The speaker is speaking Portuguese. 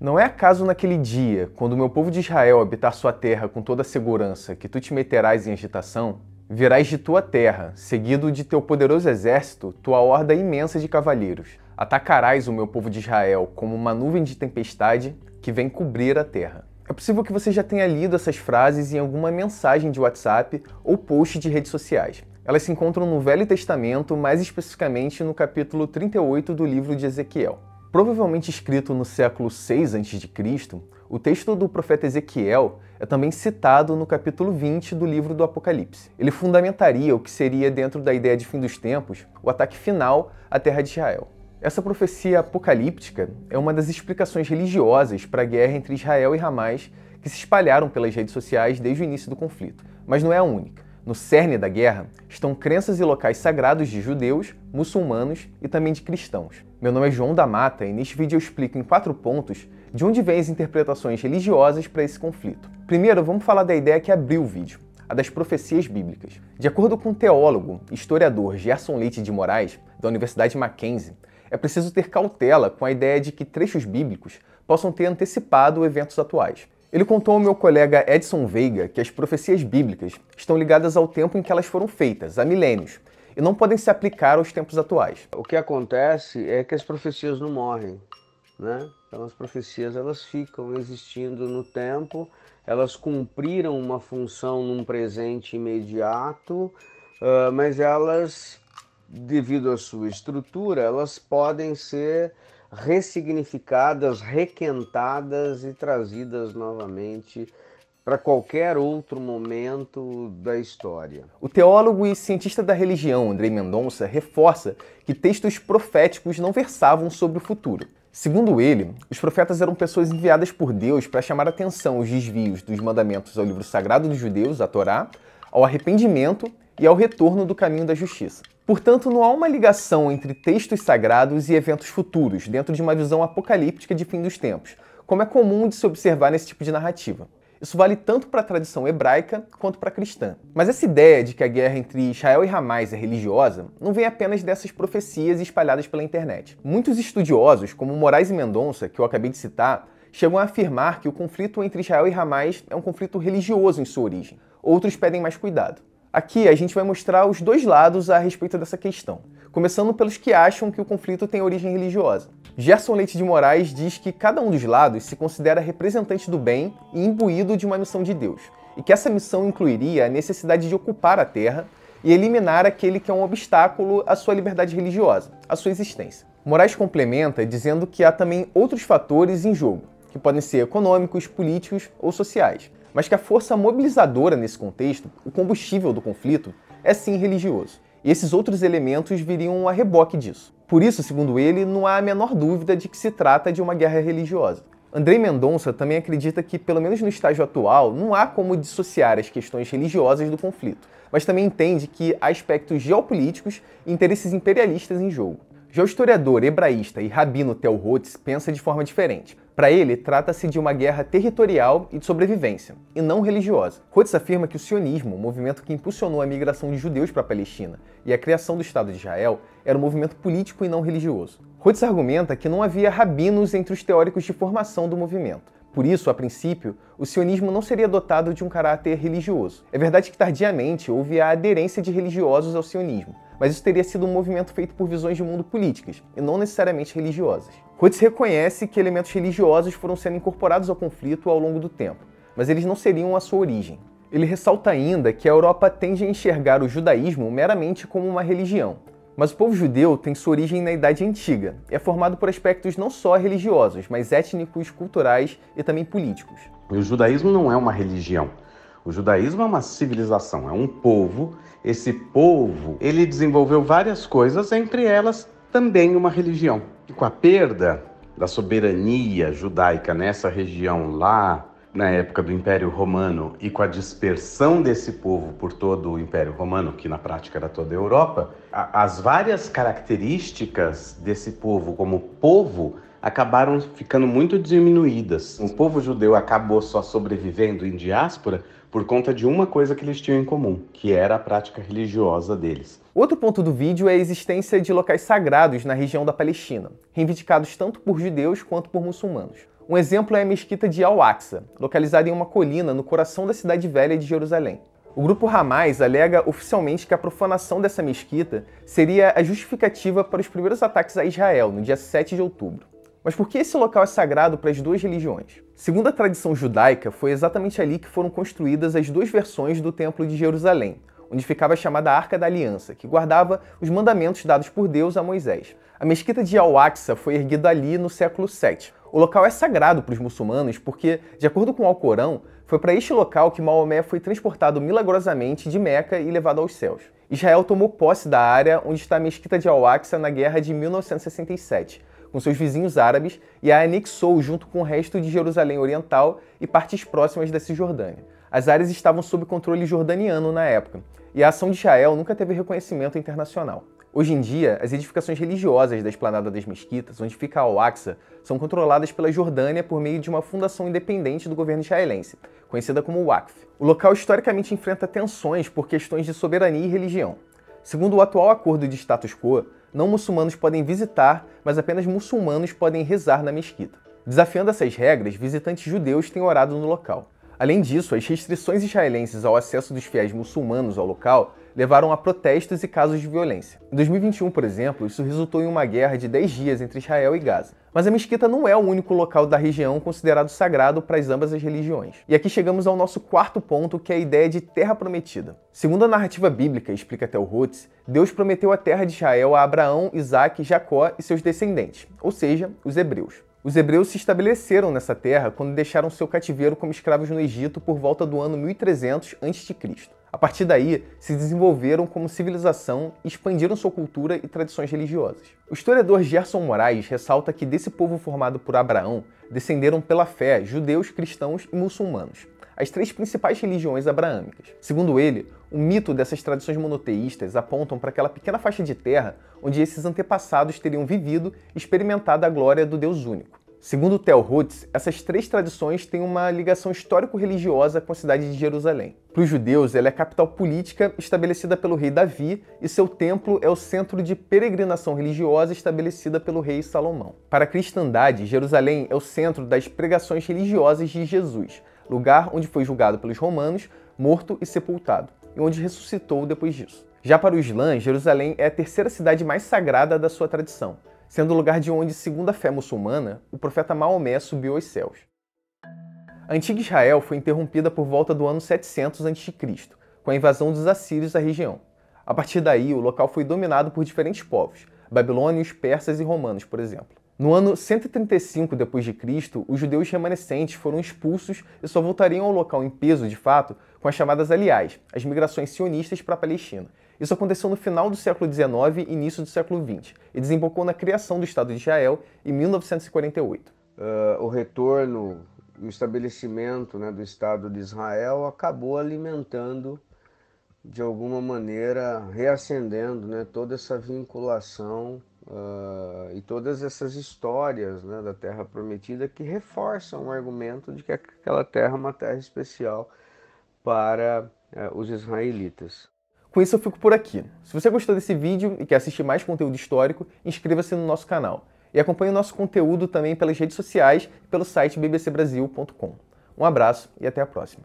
Não é acaso naquele dia, quando o meu povo de Israel habitar sua terra com toda a segurança, que tu te meterás em agitação? Virás de tua terra, seguido de teu poderoso exército, tua horda imensa de cavalheiros. Atacarás o meu povo de Israel como uma nuvem de tempestade que vem cobrir a terra. É possível que você já tenha lido essas frases em alguma mensagem de WhatsApp ou post de redes sociais. Elas se encontram no Velho Testamento, mais especificamente no capítulo 38 do livro de Ezequiel. Provavelmente escrito no século 6 a.C., o texto do profeta Ezequiel é também citado no capítulo 20 do livro do Apocalipse. Ele fundamentaria o que seria, dentro da ideia de fim dos tempos, o ataque final à terra de Israel. Essa profecia apocalíptica é uma das explicações religiosas para a guerra entre Israel e Hamas que se espalharam pelas redes sociais desde o início do conflito, mas não é a única. No cerne da guerra estão crenças e locais sagrados de judeus, muçulmanos e também de cristãos. Meu nome é João da Mata e neste vídeo eu explico em quatro pontos de onde vêm as interpretações religiosas para esse conflito. Primeiro, vamos falar da ideia que abriu o vídeo, a das profecias bíblicas. De acordo com o teólogo e historiador Gerson Leite de Moraes, da Universidade Mackenzie, é preciso ter cautela com a ideia de que trechos bíblicos possam ter antecipado eventos atuais. Ele contou ao meu colega Edson Veiga que as profecias bíblicas estão ligadas ao tempo em que elas foram feitas, há milênios, e não podem se aplicar aos tempos atuais. O que acontece é que as profecias não morrem, né? Então as profecias elas ficam existindo no tempo, elas cumpriram uma função num presente imediato, uh, mas elas, devido à sua estrutura, elas podem ser ressignificadas, requentadas e trazidas novamente para qualquer outro momento da história. O teólogo e cientista da religião Andrei Mendonça reforça que textos proféticos não versavam sobre o futuro. Segundo ele, os profetas eram pessoas enviadas por Deus para chamar atenção aos desvios dos mandamentos ao livro sagrado dos judeus, a Torá, ao arrependimento e ao retorno do caminho da justiça. Portanto, não há uma ligação entre textos sagrados e eventos futuros, dentro de uma visão apocalíptica de fim dos tempos, como é comum de se observar nesse tipo de narrativa. Isso vale tanto para a tradição hebraica quanto para a cristã. Mas essa ideia de que a guerra entre Israel e Hamas é religiosa não vem apenas dessas profecias espalhadas pela internet. Muitos estudiosos, como Moraes e Mendonça, que eu acabei de citar, chegam a afirmar que o conflito entre Israel e Hamas é um conflito religioso em sua origem. Outros pedem mais cuidado. Aqui a gente vai mostrar os dois lados a respeito dessa questão, começando pelos que acham que o conflito tem origem religiosa. Gerson Leite de Moraes diz que cada um dos lados se considera representante do bem e imbuído de uma missão de Deus, e que essa missão incluiria a necessidade de ocupar a terra e eliminar aquele que é um obstáculo à sua liberdade religiosa, à sua existência. Moraes complementa dizendo que há também outros fatores em jogo, que podem ser econômicos, políticos ou sociais, mas que a força mobilizadora nesse contexto, o combustível do conflito, é sim religioso. E esses outros elementos viriam a reboque disso. Por isso, segundo ele, não há a menor dúvida de que se trata de uma guerra religiosa. Andrei Mendonça também acredita que, pelo menos no estágio atual, não há como dissociar as questões religiosas do conflito, mas também entende que há aspectos geopolíticos e interesses imperialistas em jogo. Já o historiador hebraísta e rabino Tel Rotz pensa de forma diferente. Para ele, trata-se de uma guerra territorial e de sobrevivência, e não religiosa. Rotz afirma que o sionismo, o movimento que impulsionou a migração de judeus para a Palestina e a criação do Estado de Israel, era um movimento político e não religioso. Rotz argumenta que não havia rabinos entre os teóricos de formação do movimento. Por isso, a princípio, o sionismo não seria dotado de um caráter religioso. É verdade que tardiamente houve a aderência de religiosos ao sionismo, mas isso teria sido um movimento feito por visões de mundo políticas e não necessariamente religiosas. Rhodes reconhece que elementos religiosos foram sendo incorporados ao conflito ao longo do tempo, mas eles não seriam a sua origem. Ele ressalta ainda que a Europa tende a enxergar o judaísmo meramente como uma religião, mas o povo judeu tem sua origem na Idade Antiga e é formado por aspectos não só religiosos, mas étnicos, culturais e também políticos. O judaísmo não é uma religião. O judaísmo é uma civilização, é um povo. Esse povo, ele desenvolveu várias coisas, entre elas também uma religião. E com a perda da soberania judaica nessa região lá na época do Império Romano e com a dispersão desse povo por todo o Império Romano, que na prática era toda a Europa, as várias características desse povo como povo acabaram ficando muito diminuídas. O povo judeu acabou só sobrevivendo em diáspora por conta de uma coisa que eles tinham em comum, que era a prática religiosa deles. Outro ponto do vídeo é a existência de locais sagrados na região da Palestina, reivindicados tanto por judeus quanto por muçulmanos. Um exemplo é a mesquita de Al-Aqsa, localizada em uma colina no coração da cidade velha de Jerusalém. O grupo Hamas alega oficialmente que a profanação dessa mesquita seria a justificativa para os primeiros ataques a Israel, no dia 7 de outubro. Mas por que esse local é sagrado para as duas religiões? Segundo a tradição judaica, foi exatamente ali que foram construídas as duas versões do Templo de Jerusalém, onde ficava a chamada Arca da Aliança, que guardava os mandamentos dados por Deus a Moisés. A mesquita de Al-Aqsa foi erguida ali no século VII. O local é sagrado para os muçulmanos porque, de acordo com o Alcorão, foi para este local que Maomé foi transportado milagrosamente de Meca e levado aos céus. Israel tomou posse da área onde está a mesquita de Al-Aqsa na guerra de 1967, com seus vizinhos árabes e a anexou junto com o resto de Jerusalém Oriental e partes próximas da Cisjordânia. As áreas estavam sob controle jordaniano na época, e a ação de Israel nunca teve reconhecimento internacional. Hoje em dia, as edificações religiosas da esplanada das mesquitas, onde fica Al-Aqsa, são controladas pela Jordânia por meio de uma fundação independente do governo israelense, conhecida como Waqf. O local historicamente enfrenta tensões por questões de soberania e religião. Segundo o atual acordo de status quo, não muçulmanos podem visitar, mas apenas muçulmanos podem rezar na mesquita. Desafiando essas regras, visitantes judeus têm orado no local. Além disso, as restrições israelenses ao acesso dos fiéis muçulmanos ao local levaram a protestos e casos de violência. Em 2021, por exemplo, isso resultou em uma guerra de 10 dias entre Israel e Gaza. Mas a mesquita não é o único local da região considerado sagrado para ambas as religiões. E aqui chegamos ao nosso quarto ponto, que é a ideia de terra prometida. Segundo a narrativa bíblica, explica Tel Rotz, Deus prometeu a terra de Israel a Abraão, Isaac, Jacó e seus descendentes, ou seja, os hebreus. Os hebreus se estabeleceram nessa terra quando deixaram seu cativeiro como escravos no Egito por volta do ano 1300 a.C. A partir daí, se desenvolveram como civilização e expandiram sua cultura e tradições religiosas. O historiador Gerson Moraes ressalta que desse povo formado por Abraão descenderam pela fé judeus, cristãos e muçulmanos, as três principais religiões abraâmicas. Segundo ele, o mito dessas tradições monoteístas apontam para aquela pequena faixa de terra onde esses antepassados teriam vivido e experimentado a glória do Deus único. Segundo Tel Hutz, essas três tradições têm uma ligação histórico-religiosa com a cidade de Jerusalém. Para os judeus, ela é a capital política estabelecida pelo rei Davi e seu templo é o centro de peregrinação religiosa estabelecida pelo rei Salomão. Para a cristandade, Jerusalém é o centro das pregações religiosas de Jesus, lugar onde foi julgado pelos romanos, morto e sepultado, e onde ressuscitou depois disso. Já para o Islã, Jerusalém é a terceira cidade mais sagrada da sua tradição, sendo o lugar de onde, segundo a fé muçulmana, o profeta Maomé subiu aos céus. A antiga Israel foi interrompida por volta do ano 700 a.C., com a invasão dos assírios à região. A partir daí, o local foi dominado por diferentes povos, babilônios, persas e romanos, por exemplo. No ano 135 d.C., os judeus remanescentes foram expulsos e só voltariam ao local em peso, de fato, com as chamadas aliás, as migrações sionistas para a Palestina. Isso aconteceu no final do século XIX e início do século XX, e desembocou na criação do Estado de Israel em 1948. Uh, ah, o retorno e o estabelecimento né, do Estado de Israel acabou alimentando, de alguma maneira, reacendendo né, toda essa vinculação Uh, e todas essas histórias né, da Terra Prometida que reforçam o argumento de que aquela terra é uma terra especial para uh, os israelitas. Com isso eu fico por aqui. Se você gostou desse vídeo e quer assistir mais conteúdo histórico, inscreva-se no nosso canal. E acompanhe o nosso conteúdo também pelas redes sociais e pelo site bbcbrasil.com. Um abraço e até a próxima.